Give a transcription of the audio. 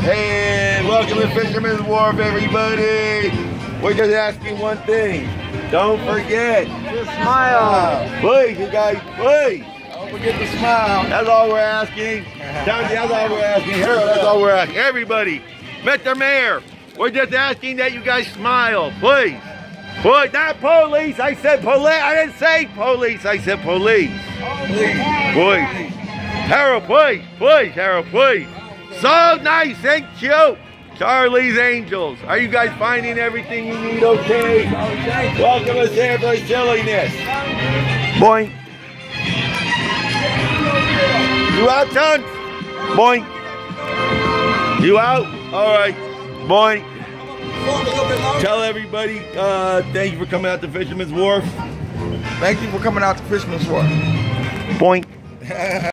Hey, welcome to Fisherman's Wharf, everybody. We're just asking one thing. Don't forget. To smile. Please, you guys, please. Don't forget to smile. That's all we're asking. Dante, that's all we're asking. Harold, that's all we're asking. Everybody, Mr. Mayor, we're just asking that you guys smile, please. Boy, not police. I said police. I didn't say police. I said police. Please. Harold, please. Please, Harold, please. So nice and cute. Charlie's Angels. Are you guys finding everything you need okay? Welcome to San for silliness. Boing. You out, son? Boing. You out? All right. Boing. Tell everybody, uh, thank you for coming out to Fisherman's Wharf. Thank you for coming out to Fisherman's Wharf. Boing.